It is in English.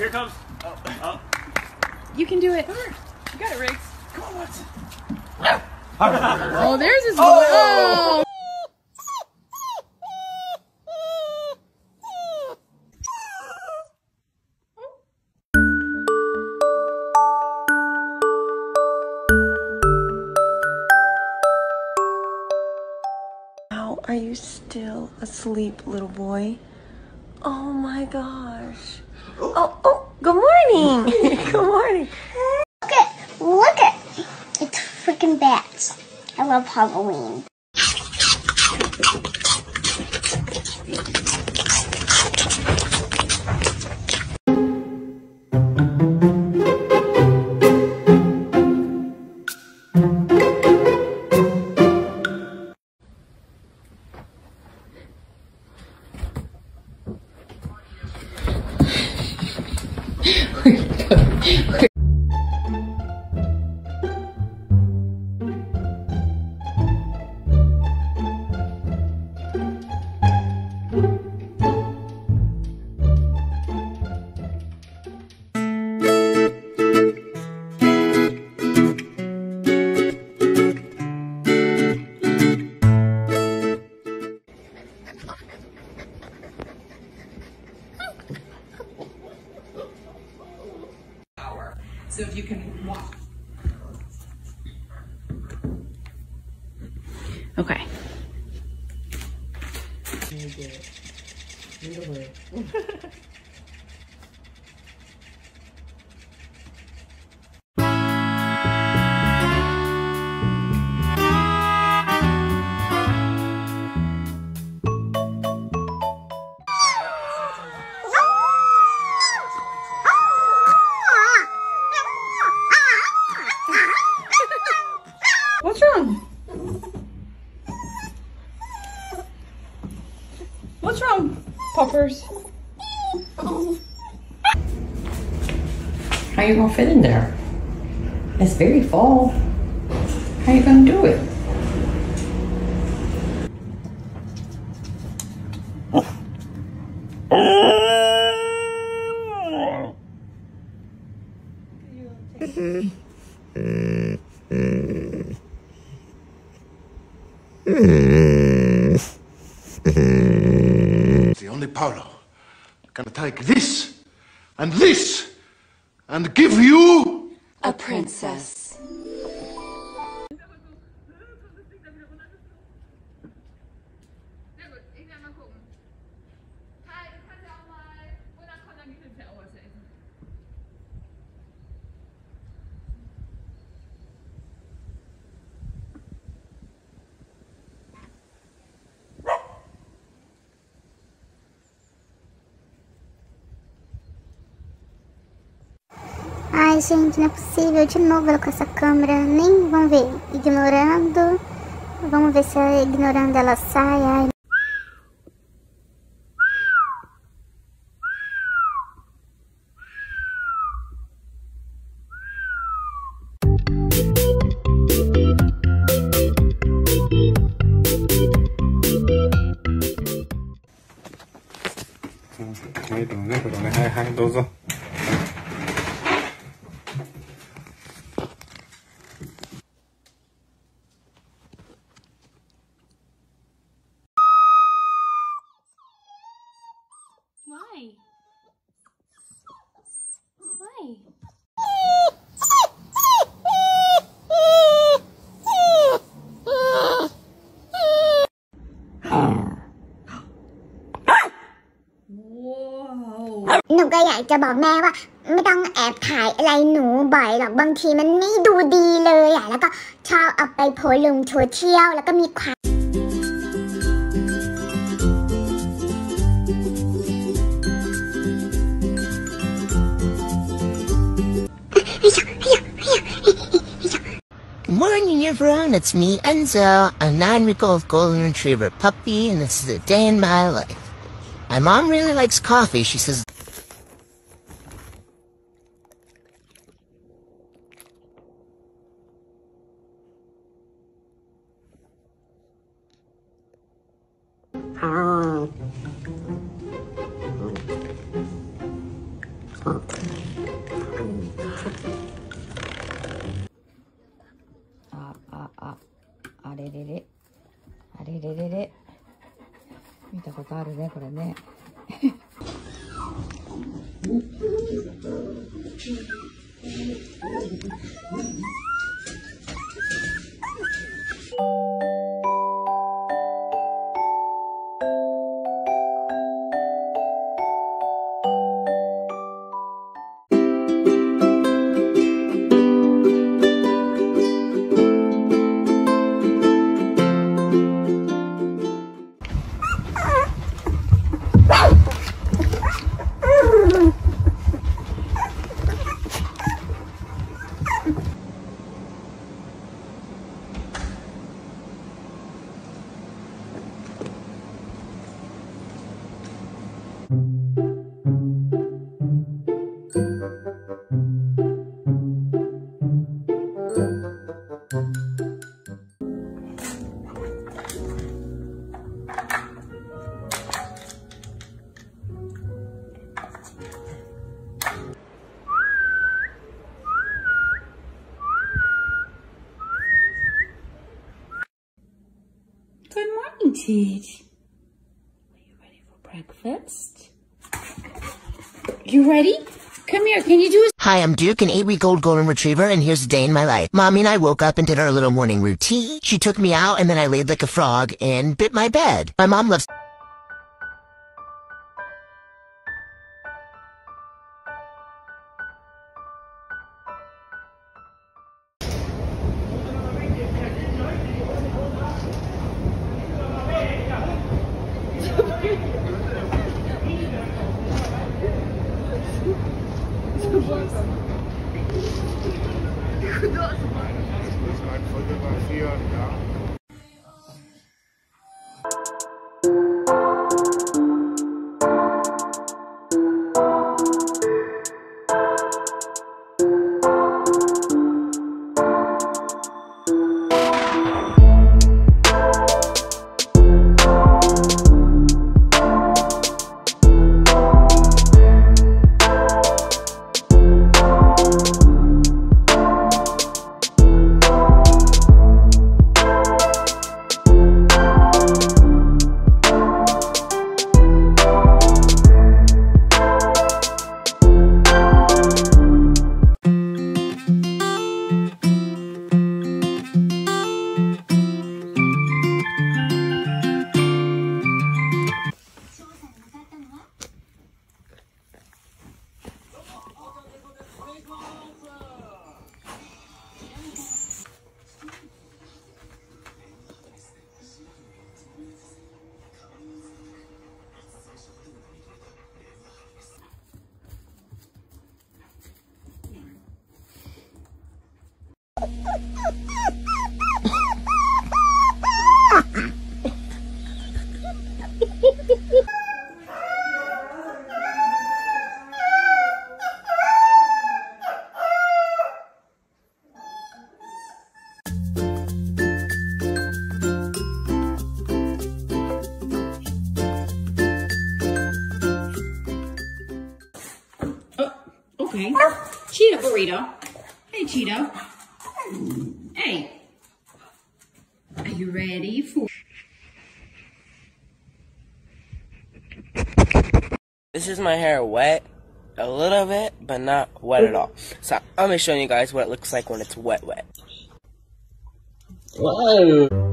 Oh, comes. Oh, oh. You can do it. You got it, Riggs. Come on, Watson. Oh, there's his boy. Oh. How are you still asleep, little boy? Oh my gosh. Oh, oh, good morning. good morning. Look at, look at, it's freaking bats. I love Halloween. Okay. So if you can walk. Okay. What's wrong, Puppers? How you gonna fit in there? It's very full. How you gonna do it? The only Paolo can take this and this and give you A princess. Ai, gente, não é possível. De novo ela com essa câmera. Nem, vamos ver. Ignorando. Vamos ver se ela, ignorando ela sai. Ai. Hai, hai, Ai, Why? Whoa. หนูก็อยากจะบอกแม่ว่า ไม่ต้องแอบถ่ายอะไรหนูบ่อยหรอกบางทีมันไม่ดูดีเลยอะแล้วก็ชอบเอาไปโพสต์ลงโซเชียลแล้วก็มีความ Morning, everyone. It's me, Enzo, a nine-week-old golden retriever puppy, and this is a day in my life. My mom really likes coffee. She says, レ見たことあるねこれね Teach. Are you ready for breakfast? You ready? Come here. Can you do Hi, I'm Duke, an eight-week-old golden retriever, and here's a day in my life. Mommy and I woke up and did our little morning routine. She took me out, and then I laid like a frog and bit my bed. My mom loves Художник. Oh, okay. Cheetah burrito. Hey, Cheetah. Hey. Are you ready for... This is my hair wet a little bit, but not wet at all. So I'm gonna show you guys what it looks like when it's wet wet. Whoa.